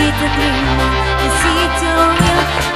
need to dream, see to your